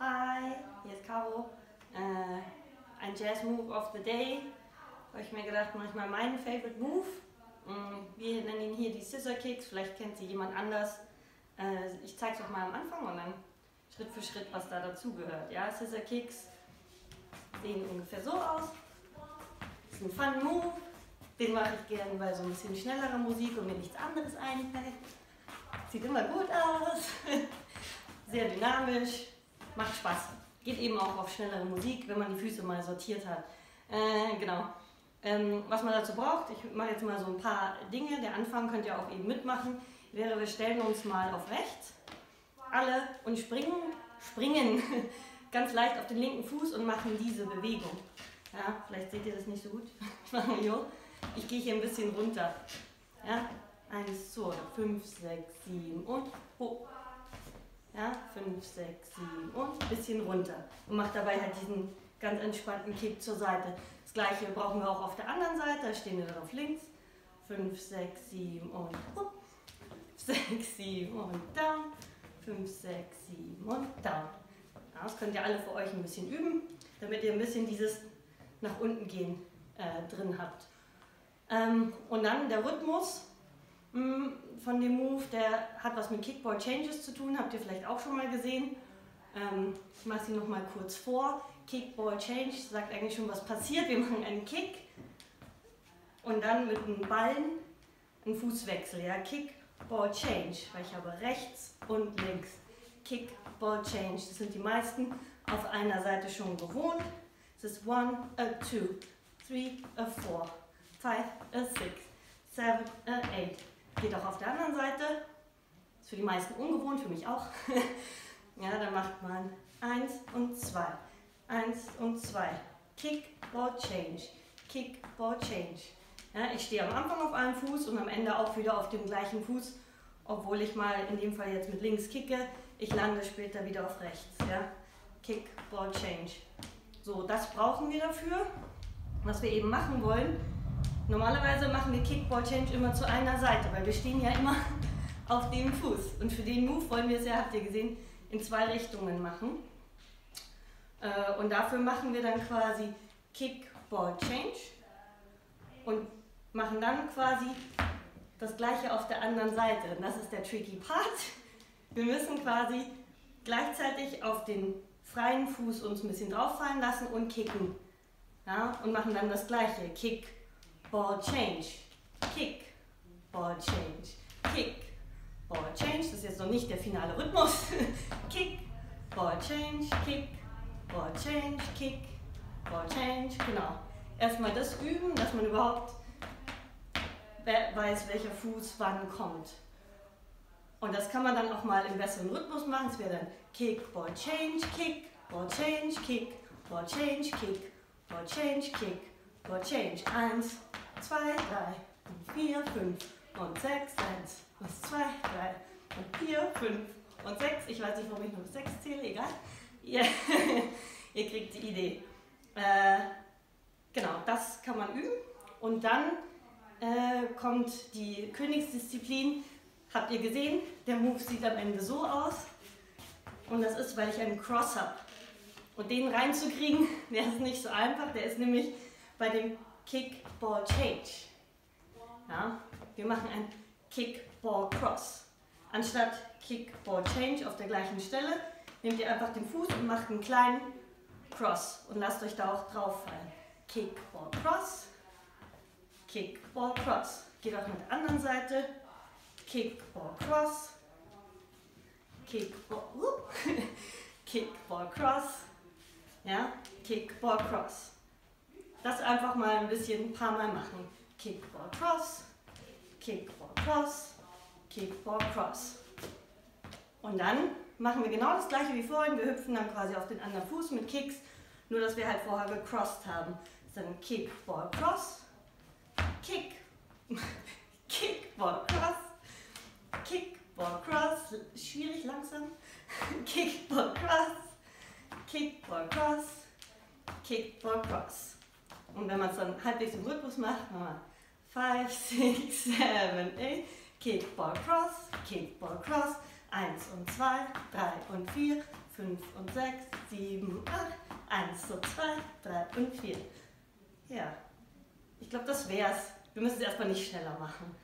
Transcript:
Hi, hier ist Caro. Äh, ein Jazz Move of the Day. Habe ich mir gedacht, mache ich mal meinen Favorite Move. Mm, wir nennen ihn hier die Scissor Kicks. Vielleicht kennt sie jemand anders. Äh, ich zeige es auch mal am Anfang und dann Schritt für Schritt, was da dazugehört. Ja, Scissor Kicks sehen ungefähr so aus. Das ist ein Fun Move. Den mache ich gerne bei so ein bisschen schnellerer Musik und mir nichts anderes einfällt. Sieht immer gut aus. Sehr dynamisch. Macht Spaß. Geht eben auch auf schnellere Musik, wenn man die Füße mal sortiert hat. Äh, genau. Ähm, was man dazu braucht, ich mache jetzt mal so ein paar Dinge. Der Anfang könnt ihr auch eben mitmachen. Wäre, wir stellen uns mal auf rechts. Alle und springen, springen ganz leicht auf den linken Fuß und machen diese Bewegung. Ja, vielleicht seht ihr das nicht so gut. Ich gehe hier ein bisschen runter. Ja, eins, zwei, fünf, sechs, sieben und hoch. Ja, fünf, sechs, sieben und ein bisschen runter. Und mache dabei halt diesen ganz entspannten Kick zur Seite. Das gleiche brauchen wir auch auf der anderen Seite. Da stehen wir dann auf links. Fünf, sechs, sieben und hoch. Sechs, sieben und down. Fünf, sechs, sieben und down. Das könnt ihr alle für euch ein bisschen üben, damit ihr ein bisschen dieses nach unten gehen äh, drin habt. Ähm, und dann der Rhythmus hm, von dem Move, der hat was mit Kickball Changes zu tun, habt ihr vielleicht auch schon mal gesehen. Ähm, ich mache sie nochmal kurz vor. Kickball Change sagt eigentlich schon, was passiert. Wir machen einen Kick und dann mit einem Ballen einen Fußwechsel. Ja? Kickball Change, weil ich habe rechts und links. Kickball Change, das sind die meisten auf einer Seite schon gewohnt. Das ist 1, 2, 3, 4, 5, 6, 7, 8. Geht auch auf der anderen Seite. Ist für die meisten ungewohnt, für mich auch. ja, dann macht man eins und zwei, eins und zwei. Kick, ball, change. Kick, ball, change. Ja, ich stehe am Anfang auf einem Fuß und am Ende auch wieder auf dem gleichen Fuß, obwohl ich mal in dem Fall jetzt mit links kicke. Ich lande später wieder auf rechts. Ja? Kick, ball, change. So, das brauchen wir dafür. Was wir eben machen wollen, Normalerweise machen wir Kickball Change immer zu einer Seite, weil wir stehen ja immer auf dem Fuß. Und für den Move wollen wir es ja, habt ihr gesehen, in zwei Richtungen machen. Äh, und dafür machen wir dann quasi Kickball Change und machen dann quasi das gleiche auf der anderen Seite. Und das ist der tricky Part. Wir müssen quasi gleichzeitig auf den freien Fuß uns ein bisschen drauffallen lassen und kicken. Ja, und machen dann das gleiche. Kick, ball change, kick, ball change, kick, ball change. Das ist jetzt noch nicht der finale Rhythmus. kick, ball change, kick, ball change, kick, ball change. Genau. Erstmal das üben, dass man überhaupt weiß, welcher Fuß wann kommt. Und das kann man dann auch mal im besseren Rhythmus machen. Es wäre dann Kick, Ball, Change, Kick, Ball, Change, Kick, Ball, Change, Kick, Ball, Change, Kick, Ball, Change. Eins, 2, 3 und 4, 5 und 6, 1 und 2, 3 und 4, 5 und 6. Ich weiß nicht, warum ich nur bis 6 zähle, egal. Ihr, ihr kriegt die Idee. Äh, genau, das kann man üben. Und dann äh, kommt die Königsdisziplin. Habt ihr gesehen? Der Move sieht am Ende so aus. Und das ist, weil ich einen Cross habe. Und den reinzukriegen, der ist nicht so einfach. Der ist nämlich bei dem Kick, Ball, Change. Ja, wir machen ein Kick, Ball, Cross. Anstatt Kick, Ball, Change auf der gleichen Stelle, nehmt ihr einfach den Fuß und macht einen kleinen Cross und lasst euch da auch drauf fallen. Kick, Ball, Cross. Kick, Ball, Cross. Geht auch mit der anderen Seite. Kick, Ball, Cross. Kick, Ball, Kick, Ball, Cross. Ja, Kick, Ball, Cross. Das einfach mal ein bisschen, ein paar Mal machen. Kickball Cross, Kickball Cross, Kickball Cross. Und dann machen wir genau das gleiche wie vorhin. Wir hüpfen dann quasi auf den anderen Fuß mit Kicks, nur dass wir halt vorher gecrossed haben. Das dann Kickball Cross, Kick, Kickball Cross, Kickball Cross, schwierig langsam, Kickball Cross, Kickball Cross, Kickball Cross. Und wenn man es dann halbwegs im Rhythmus macht, machen wir 5, 6, 7, 8, Kick, Ball, Cross, Kick, Ball, Cross, 1 und 2, 3 und 4, 5 und 6, 7, 8, 1, 2, 3 und 4. Ja, ich glaube, das wär's. Wir müssen es erstmal nicht schneller machen.